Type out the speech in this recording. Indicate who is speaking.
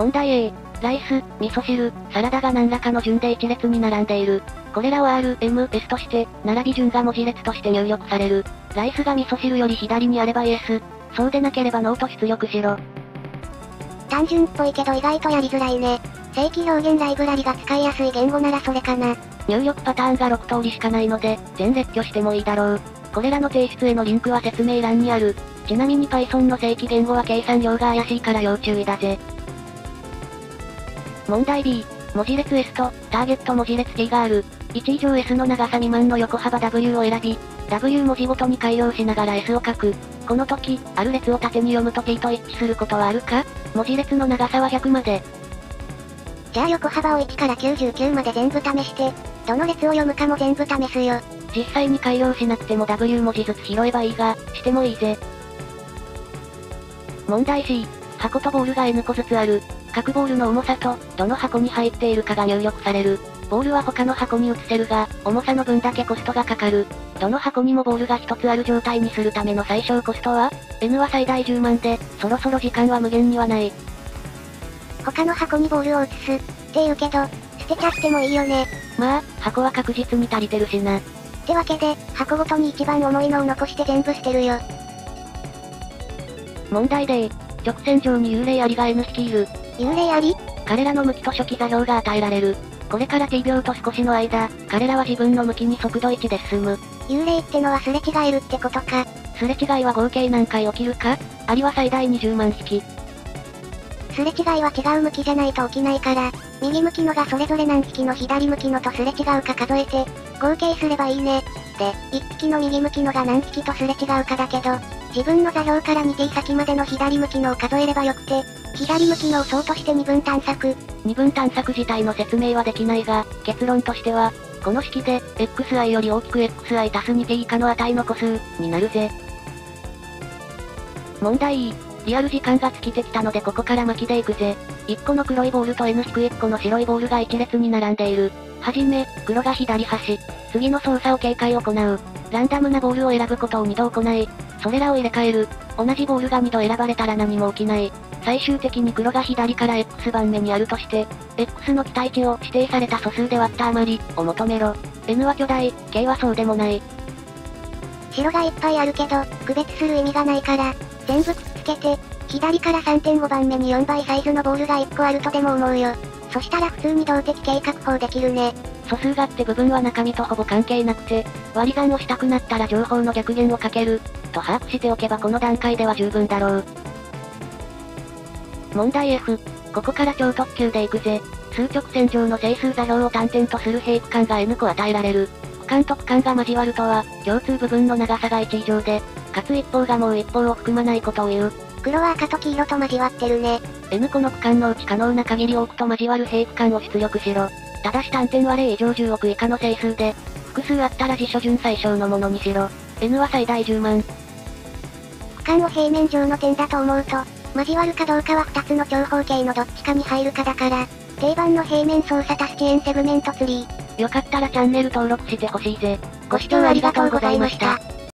Speaker 1: 問題 A。ライス、味噌汁、サラダが何らかの順で一列に並んでいる。これらを R、M、S として、並び順が文字列として入力される。ライスが味噌汁より左にあればイエス。そうでなければノーと出力しろ。
Speaker 2: 単純っぽいけど意外とやりづらいね。正規表現ライブラリが使いやすい言語ならそれかな。
Speaker 1: 入力パターンが6通りしかないので、全列挙してもいいだろう。これらの提出へのリンクは説明欄にある。ちなみに Python の正規言語は計算量が怪しいから要注意だぜ。問題 B。文字列 S と、ターゲット文字列 T がある。1以上 S の長さ未満の横幅 W を選び、W 文字ごとに改良しながら S を書く。この時、ある列を縦に読むと T と一致することはあるか？文字列の長さは100まで。
Speaker 2: じゃあ横幅を1から99まで全部試して、どの列を読むかも全部試すよ。
Speaker 1: 実際に改良しなくても W 文字ずつ拾えばいいが、してもいいぜ。問題 C。箱とボールが N 個ずつある。各ボールの重さと、どの箱に入っているかが入力される。ボールは他の箱に移せるが、重さの分だけコストがかかる。どの箱にもボールが一つある状態にするための最小コストは ?N は最大10万で、そろそろ時間は無限にはない。
Speaker 2: 他の箱にボールを移す、って言うけど、捨てちゃってもいいよね。
Speaker 1: まあ、箱は確実に足りてるしな。っ
Speaker 2: てわけで、箱ごとに一番重いのを残して全部捨てるよ。
Speaker 1: 問題で直線上に幽霊アリが N 率いる。
Speaker 2: 幽霊アリ
Speaker 1: 彼らの向きと初期座標が与えられる。これから T 秒と少しの間、彼らは自分の向きに速度1で進む。
Speaker 2: 幽霊ってのはすれ違えるってことか。
Speaker 1: すれ違いは合計何回起きるか？アリは最大20万匹。
Speaker 2: すれ違いは違う向きじゃないと起きないから、右向きのがそれぞれ何匹の左向きのとすれ違うか数えて、合計すればいいね。で、1匹の右向きのが何匹とすれ違うかだけど、自分の座標から 2T 先までの左向きのを数えればよくて、左向きのを相として二分探索。
Speaker 1: 二分探索自体の説明はできないが、結論としては、この式で、xi より大きく xi 足す 2t 以下の値の個数、になるぜ。問題リアル時間が尽きてきたのでここから巻きでいくぜ。1個の黒いボールと N-1 個の白いボールが一列に並んでいる。はじめ、黒が左端。次の操作を警戒を行う。ランダムなボールを選ぶことを2度行い、それらを入れ替える。同じボールが2度選ばれたら何も起きない。最終的に黒が左から X 番目にあるとして、X の期待値を指定された素数で割った余り、を求めろ。N は巨大、K はそうでもない。
Speaker 2: 白がいっぱいあるけど、区別する意味がないから、全部くっつけて、左から3.5番目に4倍サイズのボールが1個あるとでも思うよ。そしたら普通に動的計画法できるね。
Speaker 1: 素数がって部分は中身とほぼ関係なくて、割り算をしたくなったら情報の逆減をかける、と把握しておけばこの段階では十分だろう。問題 F。ここから超特急で行くぜ。数直線上の整数座標を単点とする平区間が N 個与えられる。区間と区間が交わるとは、共通部分の長さが1以上で、かつ一方がもう一方を含まないことを言う。
Speaker 2: 黒は赤と黄色と交わってるね。
Speaker 1: N 個の区間のうち可能な限り多くと交わる平区間を出力しろ。ただし単点は0以上10億以下の整数で、複数あったら辞書順最小のものにしろ。N は最大10万。
Speaker 2: 区間を平面上の点だと思うと、交わるかどうかは2つの長方形のどっちかに入るかだから、定番の平面操作タスチェーンセグメントツリー。
Speaker 1: よかったらチャンネル登録してほしいぜ。
Speaker 2: ご視聴ありがとうございました。